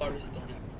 horror story.